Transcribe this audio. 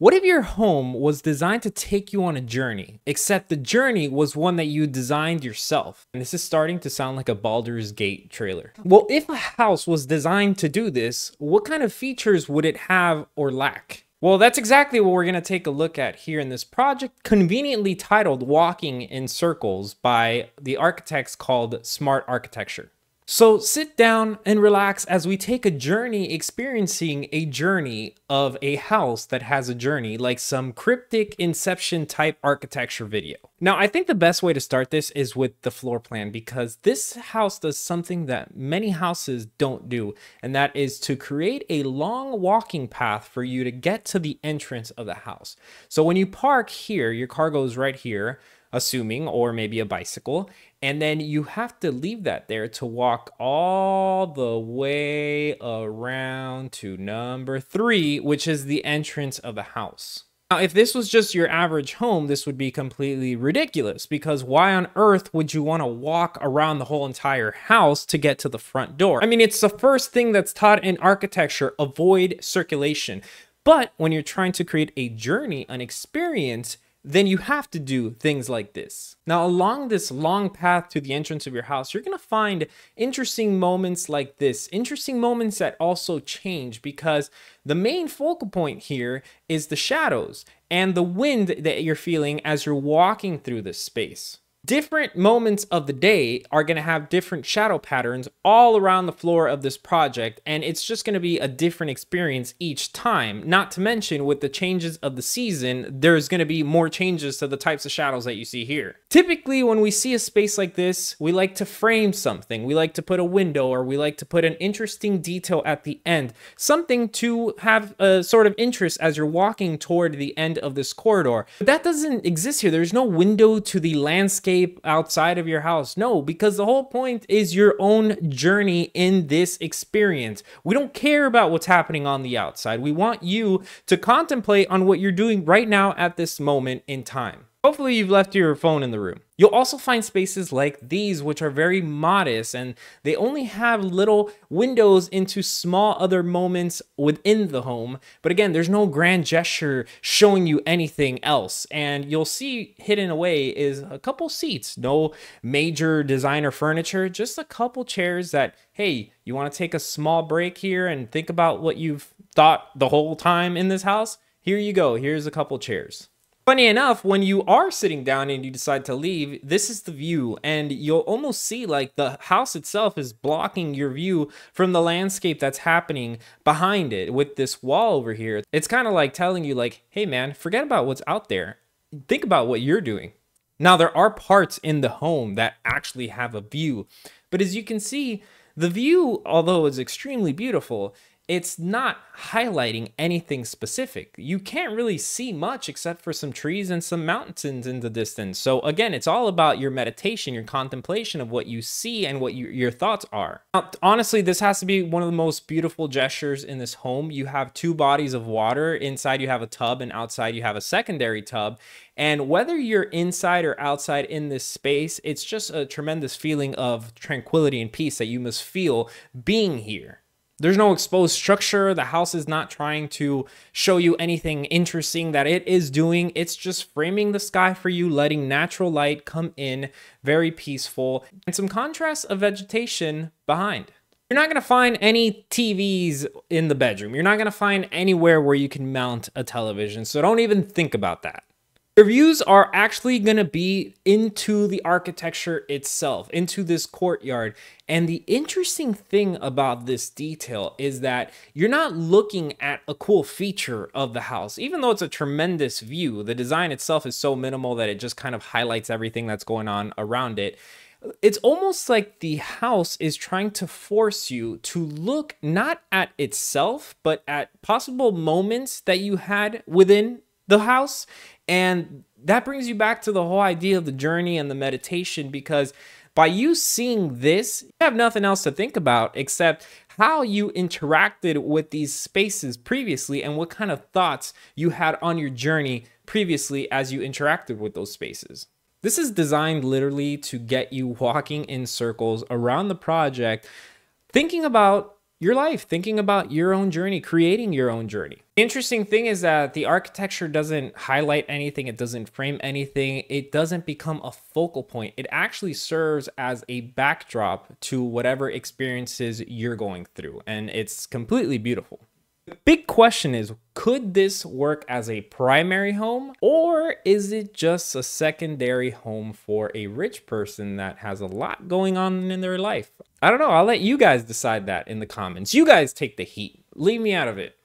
What if your home was designed to take you on a journey, except the journey was one that you designed yourself? And this is starting to sound like a Baldur's Gate trailer. Well, if a house was designed to do this, what kind of features would it have or lack? Well, that's exactly what we're going to take a look at here in this project, conveniently titled Walking in Circles by the architects called Smart Architecture. So sit down and relax as we take a journey experiencing a journey of a house that has a journey, like some cryptic inception type architecture video. Now, I think the best way to start this is with the floor plan because this house does something that many houses don't do, and that is to create a long walking path for you to get to the entrance of the house. So when you park here, your car goes right here assuming, or maybe a bicycle. And then you have to leave that there to walk all the way around to number three, which is the entrance of the house. Now, if this was just your average home, this would be completely ridiculous because why on earth would you want to walk around the whole entire house to get to the front door? I mean, it's the first thing that's taught in architecture avoid circulation. But when you're trying to create a journey, an experience, then you have to do things like this. Now, along this long path to the entrance of your house, you're gonna find interesting moments like this, interesting moments that also change because the main focal point here is the shadows and the wind that you're feeling as you're walking through this space different moments of the day are going to have different shadow patterns all around the floor of this project and it's just going to be a different experience each time. Not to mention with the changes of the season there's going to be more changes to the types of shadows that you see here. Typically when we see a space like this we like to frame something. We like to put a window or we like to put an interesting detail at the end. Something to have a sort of interest as you're walking toward the end of this corridor. But that doesn't exist here. There's no window to the landscape landscape outside of your house. No, because the whole point is your own journey in this experience. We don't care about what's happening on the outside. We want you to contemplate on what you're doing right now at this moment in time. Hopefully you've left your phone in the room. You'll also find spaces like these, which are very modest and they only have little windows into small other moments within the home. But again, there's no grand gesture showing you anything else. And you'll see hidden away is a couple seats, no major designer furniture, just a couple chairs that, hey, you want to take a small break here and think about what you've thought the whole time in this house? Here you go. Here's a couple chairs. Funny enough, when you are sitting down and you decide to leave, this is the view, and you'll almost see like the house itself is blocking your view from the landscape that's happening behind it with this wall over here. It's kind of like telling you like, hey man, forget about what's out there. Think about what you're doing. Now, there are parts in the home that actually have a view, but as you can see, the view, although is extremely beautiful, it's not highlighting anything specific. You can't really see much except for some trees and some mountains in the distance. So again, it's all about your meditation, your contemplation of what you see and what you, your thoughts are. Now, honestly, this has to be one of the most beautiful gestures in this home. You have two bodies of water. Inside you have a tub and outside you have a secondary tub. And whether you're inside or outside in this space, it's just a tremendous feeling of tranquility and peace that you must feel being here. There's no exposed structure. The house is not trying to show you anything interesting that it is doing. It's just framing the sky for you, letting natural light come in, very peaceful, and some contrast of vegetation behind. You're not going to find any TVs in the bedroom. You're not going to find anywhere where you can mount a television. So don't even think about that. Reviews are actually going to be into the architecture itself, into this courtyard. And the interesting thing about this detail is that you're not looking at a cool feature of the house. Even though it's a tremendous view, the design itself is so minimal that it just kind of highlights everything that's going on around it. It's almost like the house is trying to force you to look not at itself, but at possible moments that you had within the house and that brings you back to the whole idea of the journey and the meditation because by you seeing this, you have nothing else to think about except how you interacted with these spaces previously and what kind of thoughts you had on your journey previously as you interacted with those spaces. This is designed literally to get you walking in circles around the project, thinking about your life, thinking about your own journey, creating your own journey. Interesting thing is that the architecture doesn't highlight anything, it doesn't frame anything, it doesn't become a focal point. It actually serves as a backdrop to whatever experiences you're going through, and it's completely beautiful. Big question is could this work as a primary home or is it just a secondary home for a rich person that has a lot going on in their life? I don't know. I'll let you guys decide that in the comments. You guys take the heat. Leave me out of it.